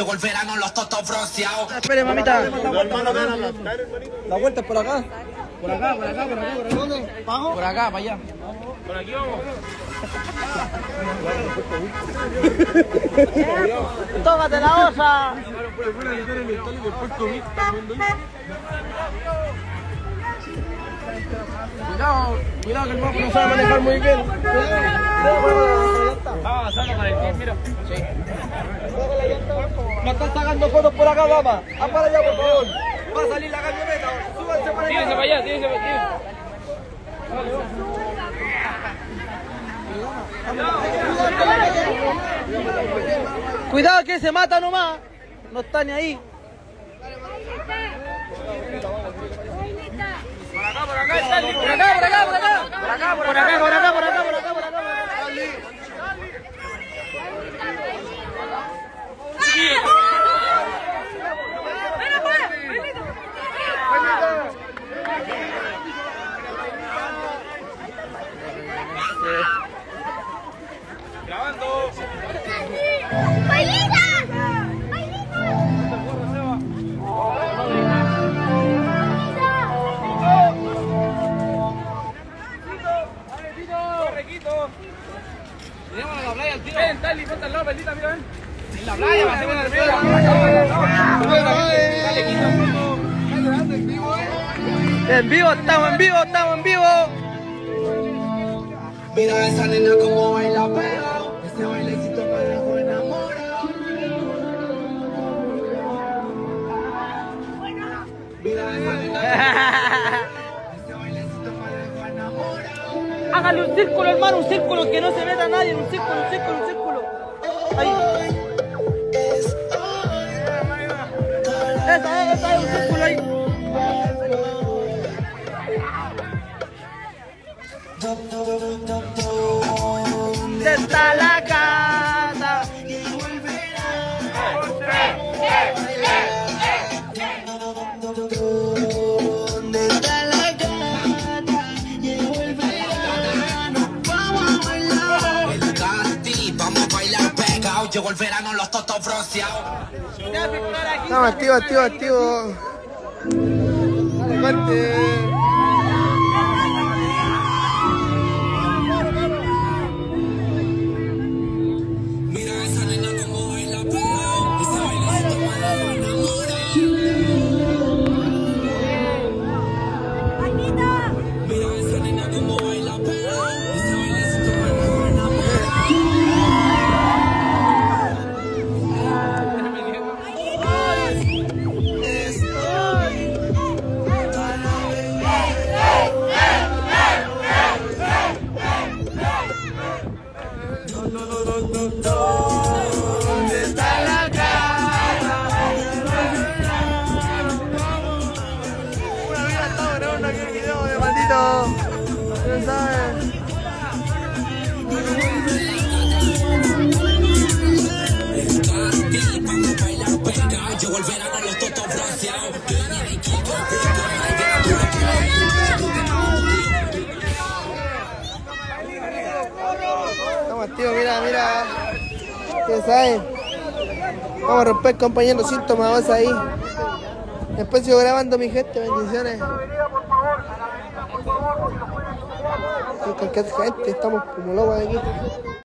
Llegó el verano, los totos bronceados. Espere, mamita. La vuelta es por acá. Por acá, por acá, por acá, por acá. ¿Dónde? ¿Bajo? Por acá, para allá. ¡Tómate la osa! Cuidado, cuidado que el guapo no sabe manejar muy bien. Vamos avanzando con el team, mira. Me están sacando fotos por acá, papá. Ah, para allá, por favor. Va a salir la camioneta. Súbanse para Tírense allá. para allá, tírense para allá. Cuidado que se mata nomás. No está ni ahí. Acá, Por acá, por acá, por acá. Por acá, por acá, por acá, por acá, por acá, por acá. Grabando. Corre, Quito. Llevamos a la playa al tiro. Ven, Tali, ponte al lado, Belita, mira, ven. En la playa, va a ser en la Dale, Quito, En vivo, estamos en vivo, estamos en vivo. Mira esa nena como baila bailecito Hágale un círculo, hermano, un círculo que no se meta nadie. Un círculo, un círculo, un círculo. Ahí. Esa es, esa es un círculo ahí. ¿Dónde está la casa? El verano, los totos bronceados. Estamos activos, activos, activos. Dale, corte. Estamos activos, mira, mira. Ustedes saben. Vamos a romper compañeros síntomas, vamos ahí. Después sigo grabando mi gente, bendiciones. Sí, cualquier gente, estamos como locos aquí.